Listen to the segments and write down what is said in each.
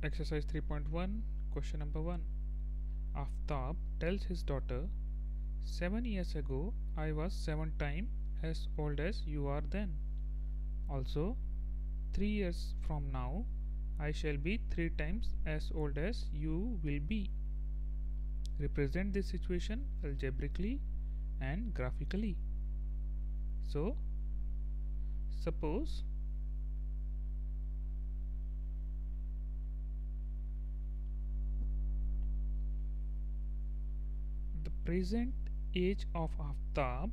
Exercise 3.1 Question number 1 Aftab tells his daughter 7 years ago I was 7 times as old as you are then. Also 3 years from now I shall be 3 times as old as you will be. Represent this situation algebraically and graphically. So suppose the present age of Aftab.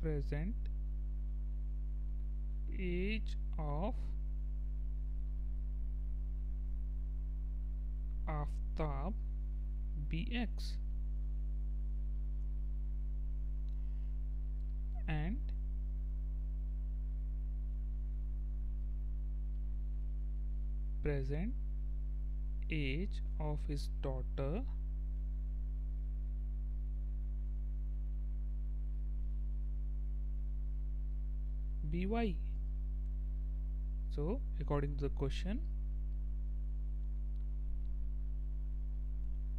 Present age of Aftab bx and present age of his daughter. By so according to the question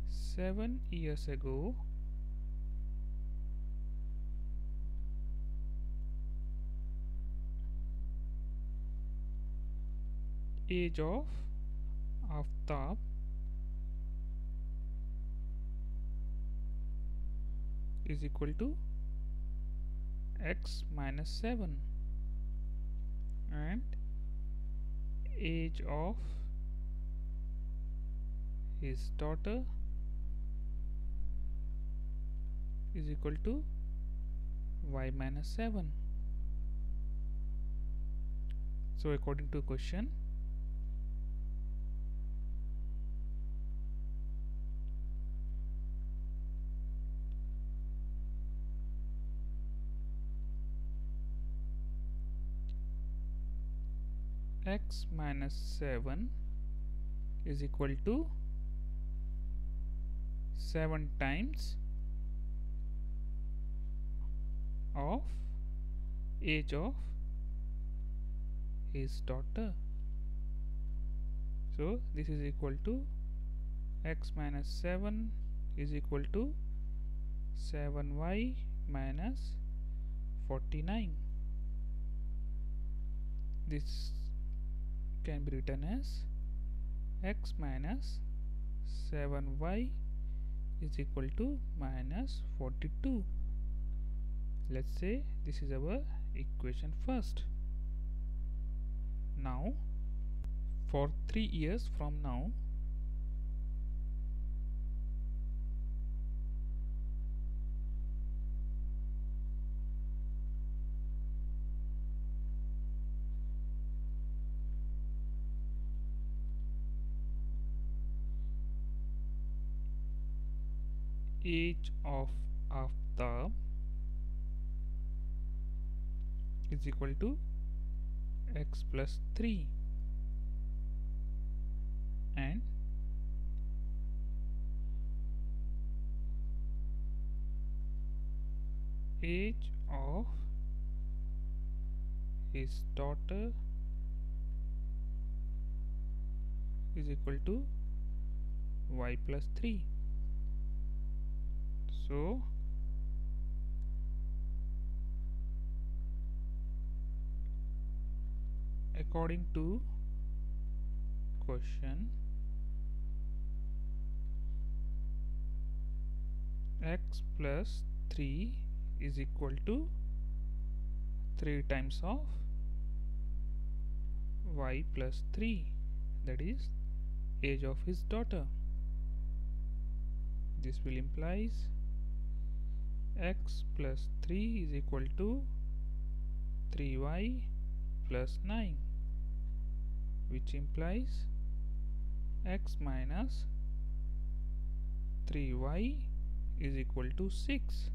7 years ago age of Aftab is equal to x minus 7 and age of his daughter is equal to y minus 7 so according to question x minus 7 is equal to 7 times of age of his daughter. So this is equal to x minus 7 is equal to 7y minus 49 this can be written as x minus 7y is equal to minus 42 let's say this is our equation first. Now for 3 years from now age of Aftab is equal to x plus 3 and age of his daughter is equal to y plus 3 so according to question x plus 3 is equal to 3 times of y plus 3 that is age of his daughter. This will implies x plus 3 is equal to 3y plus 9 which implies x minus 3y is equal to 6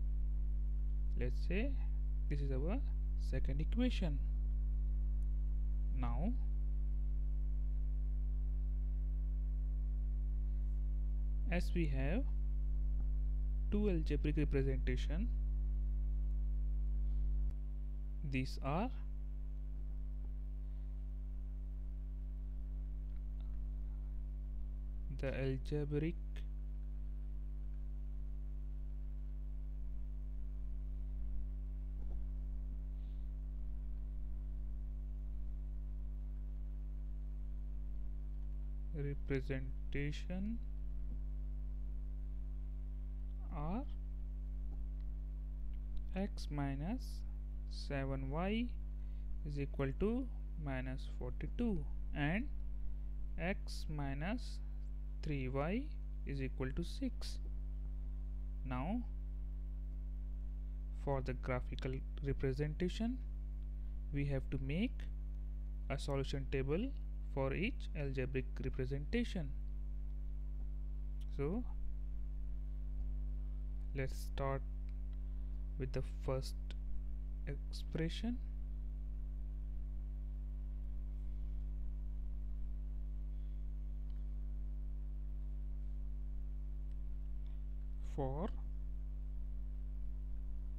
let's say this is our second equation. Now as we have two algebraic representation. These are the algebraic representation are x minus 7y is equal to minus 42 and x minus 3y is equal to 6 now for the graphical representation we have to make a solution table for each algebraic representation. So let's start with the first expression. For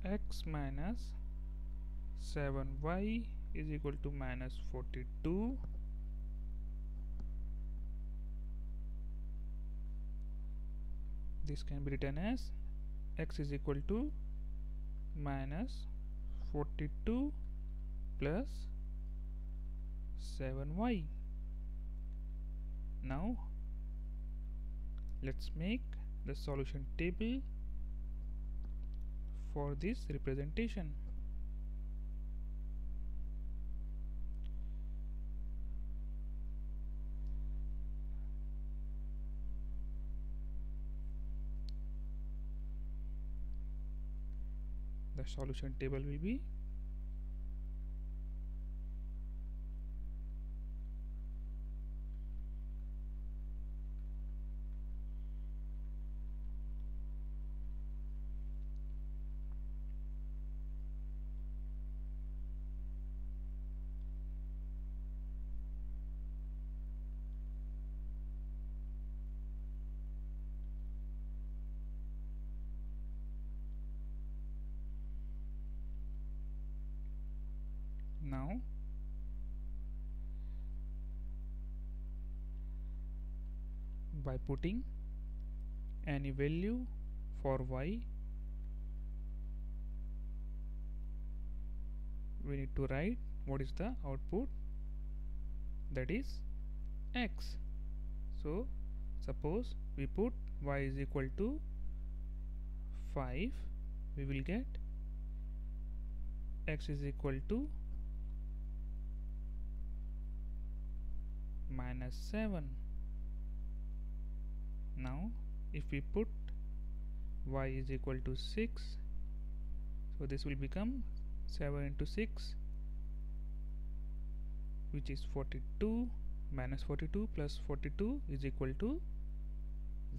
x minus 7y is equal to minus 42 this can be written as x is equal to minus 42 plus 7y now let's make the solution table for this representation solution table will be now by putting any value for y we need to write what is the output? That is x. So suppose we put y is equal to 5 we will get x is equal to minus 7 now if we put y is equal to 6 so this will become 7 into 6 which is 42 minus 42 plus 42 is equal to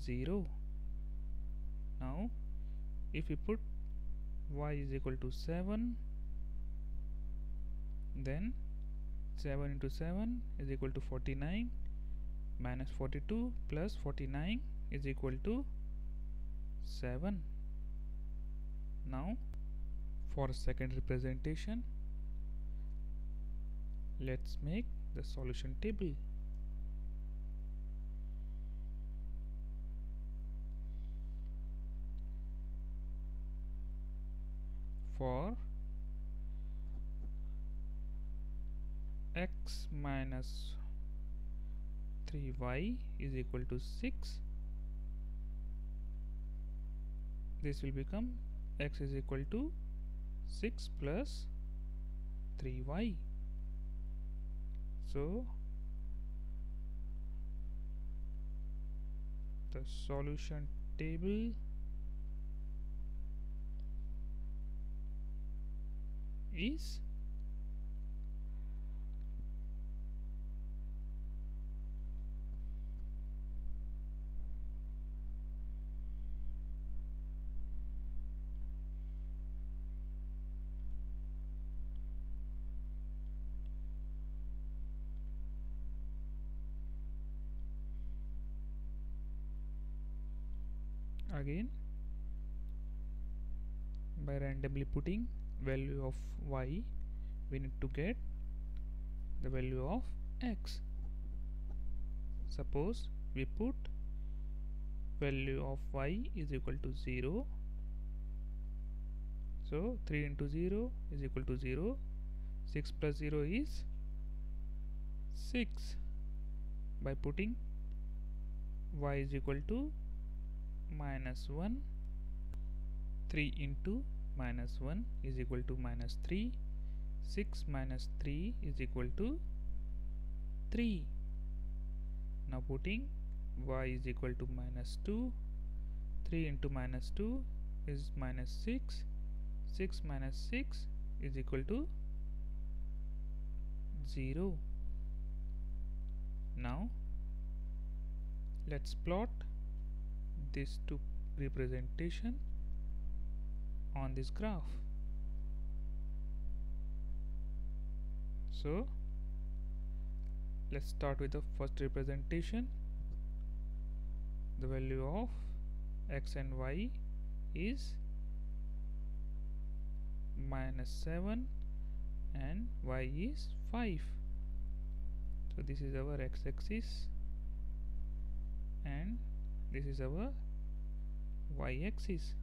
0 now if we put y is equal to 7 then 7 into 7 is equal to 49 minus 42 plus 49 is equal to 7 now for second representation let's make the solution table. For x minus 3y is equal to 6 this will become x is equal to 6 plus 3y so the solution table is again by randomly putting value of y we need to get the value of x. Suppose we put value of y is equal to 0 so 3 into 0 is equal to 0 6 plus 0 is 6 by putting y is equal to minus 1 3 into minus 1 is equal to minus 3 6 minus 3 is equal to 3 now putting y is equal to minus 2 3 into minus 2 is minus 6 6 minus 6 is equal to 0 now let's plot these two representation on this graph. So let's start with the first representation. The value of x and y is minus 7 and y is 5 so this is our x-axis and this is our y-axis.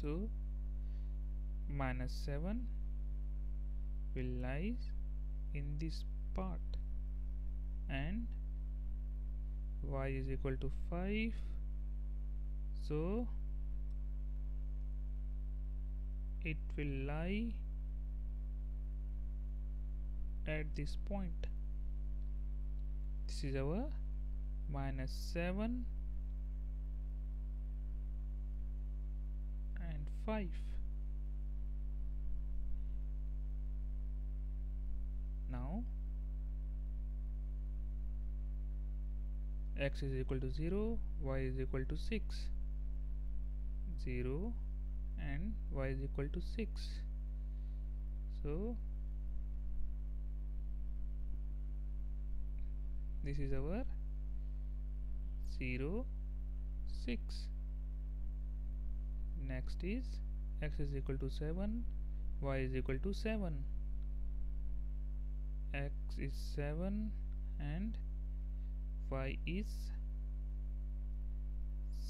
So minus 7 will lies in this part. And y is equal to 5 so it will lie at this point this is our minus 7 and 5 now x is equal to 0 y is equal to 6 0 and y is equal to 6 so this is our 0 6 next is x is equal to 7 y is equal to 7 x is 7 and y is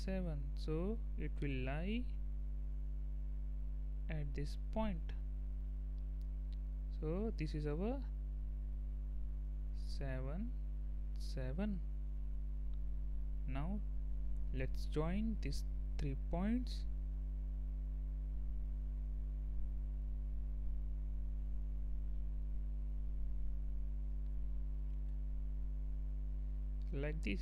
7 so it will lie at this point. So this is our 7 7 now let's join these three points. Like this.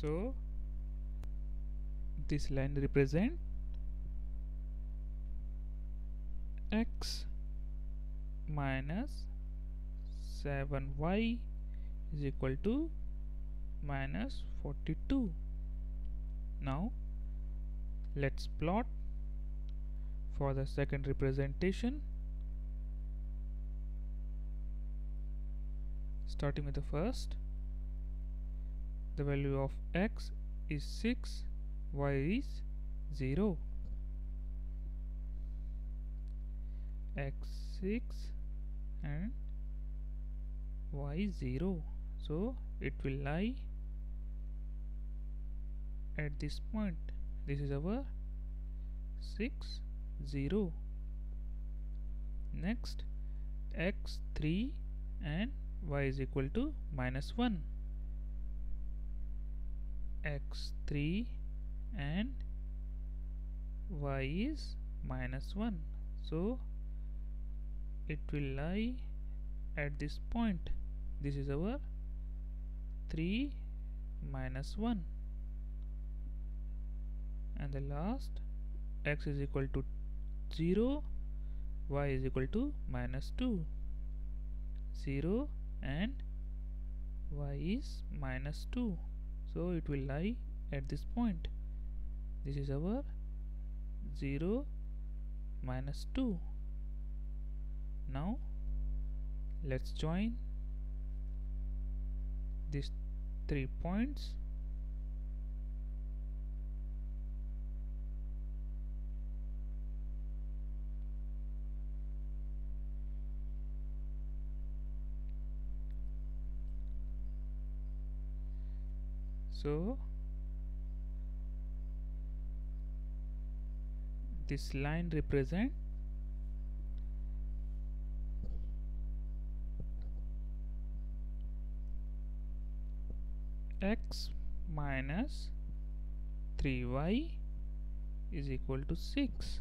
So this line represent? X minus 7y is equal to minus 42 now let's plot for the second representation. Starting with the first the value of x is 6 y is 0 x 6 and y is 0 so it will lie at this point. This is our 6 0 next x 3 and y is equal to minus 1 x 3 and y is minus 1 so it will lie at this point. This is our 3 minus 1 and the last x is equal to 0 y is equal to minus 2 0 and y is minus 2 so it will lie at this point this is our 0 minus 2 now let's join these three points. So this line represent? X minus 3y is equal to 6